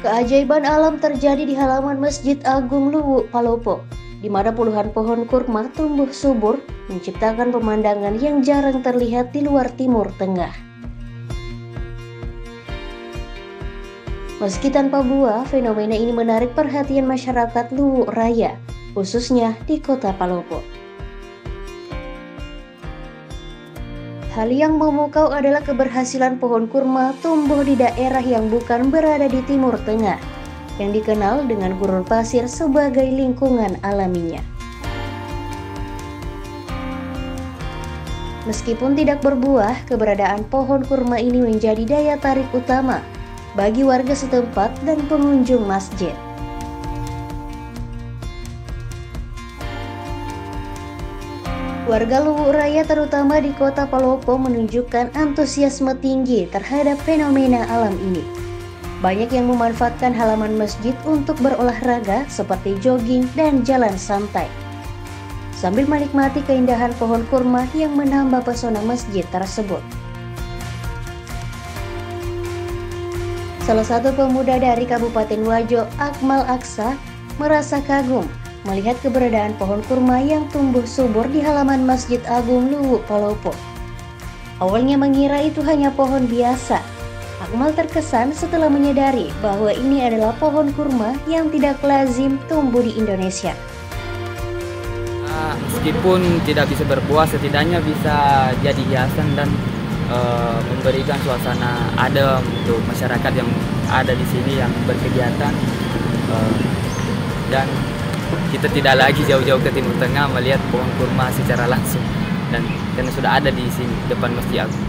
Keajaiban alam terjadi di halaman Masjid Agung Luwu, Palopo, di mana puluhan pohon kurma tumbuh subur menciptakan pemandangan yang jarang terlihat di luar Timur Tengah. Meski tanpa buah, fenomena ini menarik perhatian masyarakat Luwu Raya, khususnya di kota Palopo. Hal yang memukau adalah keberhasilan pohon kurma tumbuh di daerah yang bukan berada di Timur Tengah, yang dikenal dengan gurun pasir sebagai lingkungan alaminya. Meskipun tidak berbuah, keberadaan pohon kurma ini menjadi daya tarik utama bagi warga setempat dan pengunjung masjid. Warga Luwu Raya terutama di kota Palopo menunjukkan antusiasme tinggi terhadap fenomena alam ini. Banyak yang memanfaatkan halaman masjid untuk berolahraga seperti jogging dan jalan santai. Sambil menikmati keindahan pohon kurma yang menambah pesona masjid tersebut. Salah satu pemuda dari Kabupaten Wajo, Akmal Aksa, merasa kagum melihat keberadaan pohon kurma yang tumbuh subur di halaman Masjid Agung Luwu, Palopo. Awalnya mengira itu hanya pohon biasa. Akmal terkesan setelah menyadari bahwa ini adalah pohon kurma yang tidak lazim tumbuh di Indonesia. Ah, meskipun tidak bisa berbuah, setidaknya bisa jadi hiasan dan uh, memberikan suasana adem untuk masyarakat yang ada di sini yang berkegiatan uh, dan kita tidak lagi jauh-jauh ke Timur Tengah melihat pohon kurma secara langsung dan karena sudah ada di sini depan Masjid Agung.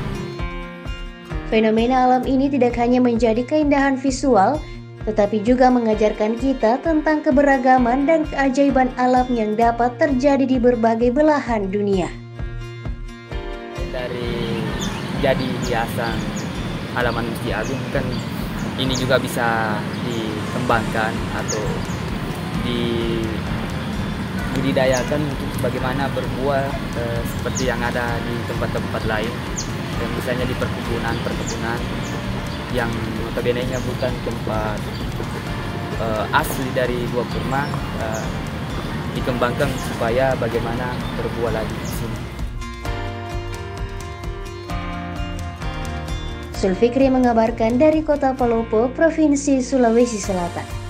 Fenomena alam ini tidak hanya menjadi keindahan visual, tetapi juga mengajarkan kita tentang keberagaman dan keajaiban alam yang dapat terjadi di berbagai belahan dunia. Dari jadi hiasan halaman Masjid Agung kan ini juga bisa dikembangkan atau dibudidayakan untuk bagaimana berbuah eh, seperti yang ada di tempat-tempat lain dan misalnya di perkebunan perkebunan yang notabene nya bukan tempat eh, asli dari buah kurma eh, dikembangkan supaya bagaimana berbuah lagi di sini. Sulfikri mengabarkan dari Kota Palopo, Provinsi Sulawesi Selatan.